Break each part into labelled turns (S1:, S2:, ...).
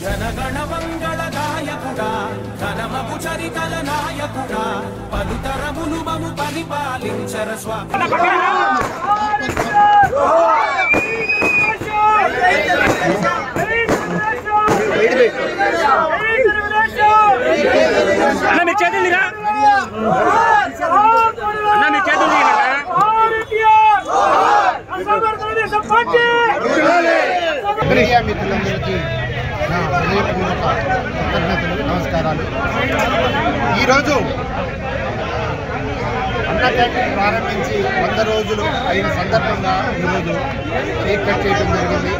S1: జనగణ మంగళదాయకుడా ఘనమపు చరితల నాయకుడా పలుతరములు మము పరిపాలించర స్వామి.
S2: అన్న మీ చేతులు దిగా అన్న మీ చేతులు దిగా
S3: మీడియా మిత్రులందరికీ నా హృదయపూర్వక కృతజ్ఞతలు నమస్కారాలు. ఈరోజు అన్న క్యాంటీన్ ప్రారంభించి వంద రోజులు అయిన సందర్భంగా ఈరోజు కేక్ కట్ చేయడం జరిగింది.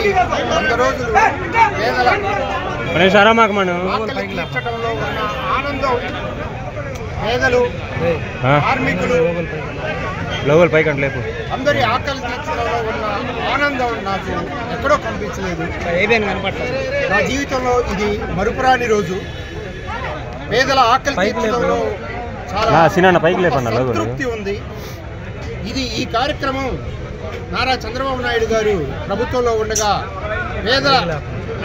S3: ఇది వంద రోజులు పేదల
S2: గణేష్ మాకు మనం?
S3: ఆకలి తీర్చడంలో ఉన్న ఆనందం పేదలు కార్మికులు
S2: పైకి అంటే లేపు
S3: అందరి ఆకలి తీర్చడంలో ఉన్న ఆనందం నాకు ఎక్కడో కనిపించలేదు. నా జీవితంలో ఇది మరుపురాని రోజు. పేదల ఆకలి తీర్చడంలో చాలా
S2: పైకి.
S3: సంతృప్తి ఉంది. ఇది ఈ కార్యక్రమం నారా చంద్రబాబు నాయుడు గారు ప్రభుత్వంలో ఉండగా పేదల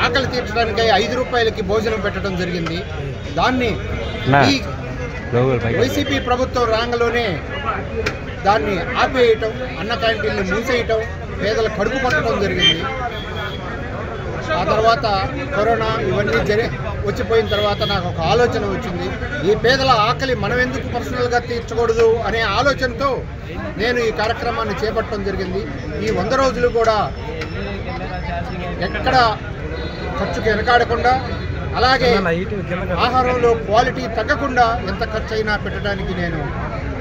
S3: ఆకలి తీర్చడానికి ఐదు రూపాయలకి భోజనం పెట్టడం జరిగింది. దాన్ని వైసీపీ ప్రభుత్వం రాంగలోనే దాన్ని ఆపేయటం అన్న క్యాంటీన్లు మూసేయటం పేదల కడుపు కొట్టడం జరిగింది. ఆ తర్వాత కరోనా ఇవన్నీ జరి వచ్చిపోయిన తర్వాత నాకు ఒక ఆలోచన వచ్చింది. ఈ పేదల ఆకలి మనం ఎందుకు పర్సనల్గా తీర్చకూడదు అనే ఆలోచనతో నేను ఈ కార్యక్రమాన్ని చేపట్టడం జరిగింది. ఈ వంద రోజులు కూడా ఎక్కడ ఖర్చుకు వెనకాడకుండా అలాగే ఆహారంలో క్వాలిటీ తగ్గకుండా ఎంత ఖర్చు అయినా పెట్టడానికి నేను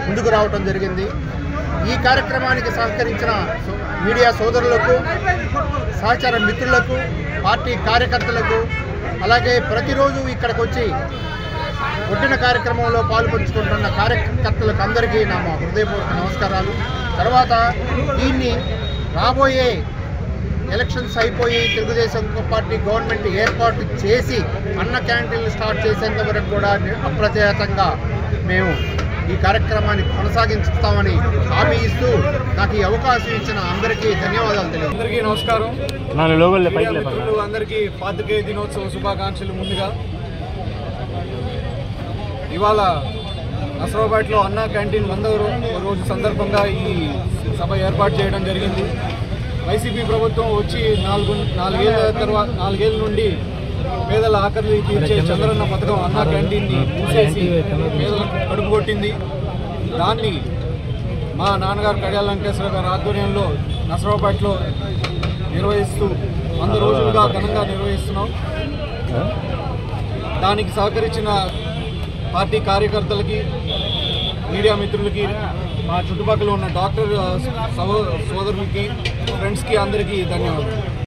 S3: ముందుకు రావటం జరిగింది. ఈ కార్యక్రమానికి సహకరించిన మీడియా సోదరులకు సహచార మిత్రులకు పార్టీ కార్యకర్తలకు అలాగే ప్రతిరోజు ఇక్కడికి వచ్చి ఒడ్డిన కార్యక్రమంలో పాల్పంచుకుంటున్న కార్యకర్తలకు అందరికీ నా హృదయపూర్వక నమస్కారాలు. తర్వాత దీన్ని రాబోయే ఎలక్షన్స్ అయిపోయి తెలుగుదేశం పార్టీ గవర్నమెంట్ ఏర్పాటు చేసి అన్న క్యాంటీన్లు స్టార్ట్ చేసేంత వరకు కూడా అప్రచేతంగా మేము ఈ కార్యక్రమాన్ని కొనసాగిస్తామని హామీ ఇస్తూ నాకు ఈ అవకాశం ఇచ్చిన అందరికీ ధన్యవాదాలు తెలియదు
S4: అందరికీ నమస్కారం. అందరికీ పాతికేయ దినోత్సవ శుభాకాంక్షలు ముందుగా. ఇవాళ నసరాబాద్లో అన్నా క్యాంటీన్ వంద రోజు సందర్భంగా ఈ సభ ఏర్పాటు చేయడం జరిగింది. వైసీపీ ప్రభుత్వం వచ్చి నాలుగు నాలుగేళ్ళ తర్వాత నాలుగేళ్ళ నుండి పేదల ఆకలి తీర్చే చంద్రన్న పథకం అన్నా క్యాంటీన్ని మూసేసి పేదలకు కడుపు కొట్టింది. దాన్ని మా నాన్నగారు కడియాల వెంకటేశ్వర గారి ఆధ్వర్యంలో నసరాబాద్లో నిర్వహిస్తూ వంద రోజులుగా ఘనంగా నిర్వహిస్తున్నాం. దానికి సహకరించిన పార్టీ కార్యకర్తలకి మీడియా మిత్రులకి మా చుట్టుపక్కల ఉన్న డాక్టర్ సహో సోదరులకి ఫ్రెండ్స్కి అందరికీ ధన్యవాదాలు.